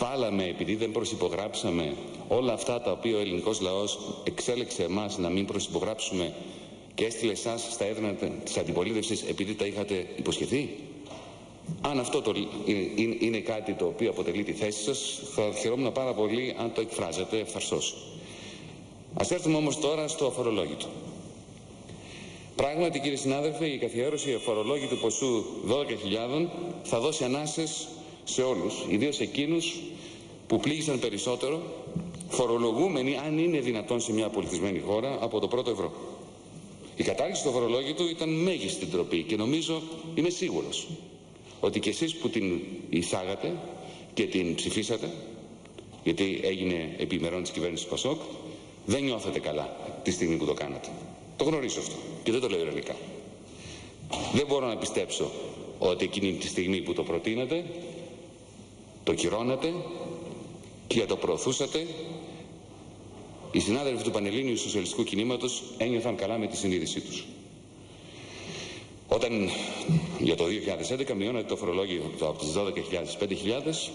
σφάλαμε επειδή δεν προσυπογράψαμε όλα αυτά τα οποία ο ελληνικός λαός εξέλεξε εμάς να μην προσυπογράψουμε και έστειλε εσάς στα έδρανα της αντιπολίτευσης επειδή τα είχατε υποσχεθεί. Αν αυτό το, είναι, είναι, κάτι το οποίο αποτελεί τη θέση σας, θα χαιρόμουν πάρα πολύ αν το εκφράζετε ευθαρσώς. Ας έρθουμε όμως τώρα στο αφορολόγητο. Πράγματι κύριε συνάδελφε η καθιέρωση αφορολόγητου ποσού 12.000 θα δώσει ανάσες σε όλους, ιδίως εκείνους που πλήγησαν περισσότερο, φορολογούμενοι αν είναι δυνατόν σε μια πολιτισμένη χώρα από το πρώτο ευρώ. Η κατάργηση του φορολόγητου ήταν μέγιστη τροπή και νομίζω, είμαι σίγουρος, ότι και εσείς που την εισάγατε και την ψηφίσατε, γιατί έγινε επιμερών της κυβέρνησης του Πασόκ, δεν νιώθετε καλά τη στιγμή που το κάνατε. Το γνωρίζω αυτό και δεν το λέω ειρωνικά. Δεν μπορώ να πιστέψω ότι εκείνη τη στιγμή που το προτείνατε, το κυρώνατε και το προωθούσατε, οι συνάδελφοι του Πανελλήνιου Σοσιαλιστικού Κινήματος ένιωθαν καλά με τη συνείδησή τους. Όταν για το 2011 μειώνατε το φορολόγιο από τις 12.000 5.000,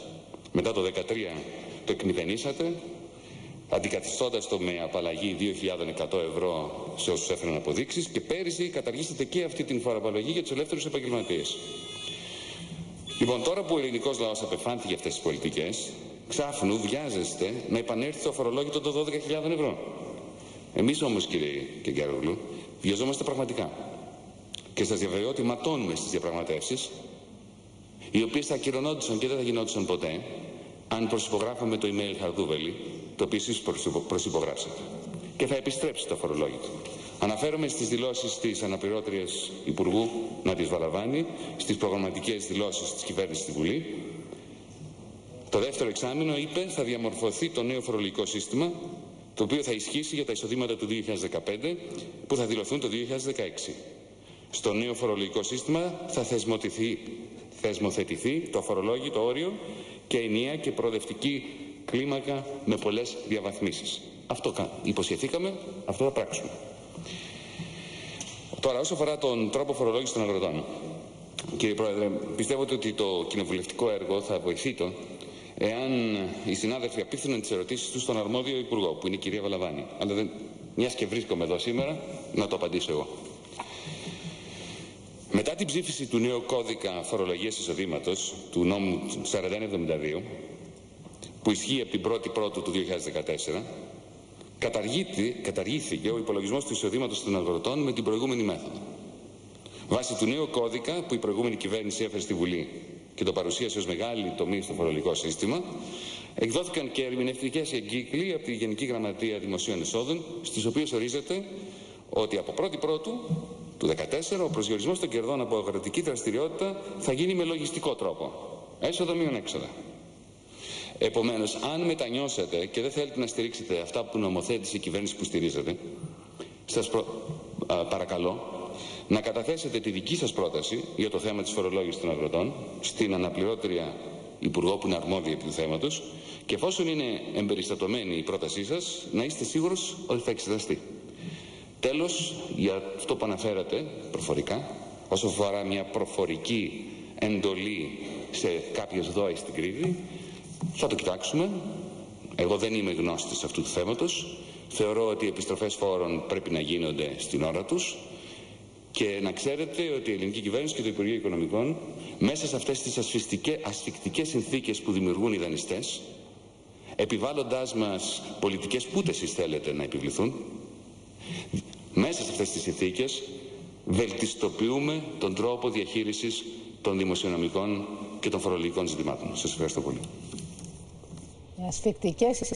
μετά το 2013 το εκμηδενήσατε, αντικαθιστώντας το με απαλλαγή 2.100 ευρώ σε όσους έφεραν αποδείξεις και πέρυσι καταργήσατε και αυτή την φοροαπαλλαγή για τους ελεύθερους επαγγελματίες. Λοιπόν, τώρα που ο ελληνικός λαός απεφάνθηκε αυτές τις πολιτικές, ξάφνου βιάζεστε να επανέλθει το αφορολόγητο των 12.000 ευρώ. Εμείς όμως κύριε Κεγκαρούλου βιαζόμαστε πραγματικά. Και σας διαβεβαιώ ότι ματώνουμε στις διαπραγματεύσεις οι οποίες θα ακυρωνόντουσαν και δεν θα γινόντουσαν ποτέ αν προσυπογράφαμε το email Χαρδούβελη το οποίο εσείς προσυπογράψατε. Και θα επιστρέψει το φορολόγητο. Αναφέρομαι στις δηλώσεις της αναπληρώτριας Υπουργού Νάτης Βαλαβάνη, στις προγραμματικές δηλώσεις της κυβέρνησης στη Βουλή. Το δεύτερο εξάμεινο είπε θα διαμορφωθεί το νέο φορολογικό σύστημα το οποίο θα ισχύσει για τα εισοδήματα του 2015 που θα δηλωθούν το 2016. Στο νέο φορολογικό σύστημα θα θεσμοθετηθεί το φορολόγητο όριο και ενιαία και προοδευτική κλίμακα με πολλές διαβαθμίσεις. Αυτό υποσχεθήκαμε, αυτό θα πράξουμε. Τώρα, όσο αφορά τον τρόπο φορολόγησης των αγροτών, κύριε Πρόεδρε, πιστεύω ότι το κοινοβουλευτικό έργο θα βοηθεί εάν οι συνάδελφοι απίθυναν τις ερωτήσεις τους στον αρμόδιο Υπουργό, που είναι η κυρία Βαλαβάνη. Αλλά δεν, μιας και βρίσκομαι εδώ σήμερα, να το απαντήσω εγώ. Μετά την ψήφιση του νέου κώδικα φορολογίας εισοδήματος, του νόμου 4172, που ισχύει από την 1η Πρώτου του 2014, καταργήθηκε ο υπολογισμός του εισοδήματος των αγροτών με την προηγούμενη μέθοδο. Βάσει του νέου κώδικα που η προηγούμενη κυβέρνηση έφερε στη Βουλή και το παρουσίασε ως μεγάλη τομή στο φορολογικό σύστημα, εκδόθηκαν και ερμηνευτικές εγκύκλοι από τη Γενική Γραμματεία Δημοσίων Εσόδων, στις οποίες ορίζεται ότι από 1η Πρώτου του 2014 ο προσδιορισμός των κερδών από αγροτική δραστηριότητα θα γίνει με λογιστικό τρόπο. Έσοδο μείον έξοδα. Επομένως, αν μετανιώσετε και δεν θέλετε να στηρίξετε αυτά που νομοθέτησε η κυβέρνηση που στηρίζετε, σας παρακαλώ να καταθέσετε τη δική σας πρόταση για το θέμα της φορολόγησης των αγροτών στην αναπληρώτρια Υπουργό που είναι αρμόδια επί του θέματος και εφόσον είναι εμπεριστατωμένη η πρότασή σας, να είστε σίγουρος ότι θα εξεταστεί. Τέλος, για αυτό που αναφέρατε προφορικά, όσο αφορά μια προφορική εντολή σε κάποιες δόες στην Κρήτη, θα το κοιτάξουμε. Εγώ δεν είμαι γνώστης αυτού του θέματος. Θεωρώ ότι οι επιστροφές φόρων πρέπει να γίνονται στην ώρα τους και να ξέρετε ότι η ελληνική κυβέρνηση και το Υπουργείο Οικονομικών μέσα σε αυτές τις ασφικτικές συνθήκες που δημιουργούν οι δανειστές επιβάλλοντάς μας πολιτικές που εσείς θέλετε να επιβληθούν μέσα σε αυτές τις συνθήκες βελτιστοποιούμε τον τρόπο διαχείρισης των δημοσιονομικών και των φορολογικών ζητημάτων. Σας ευχαριστώ πολύ ασφικτικές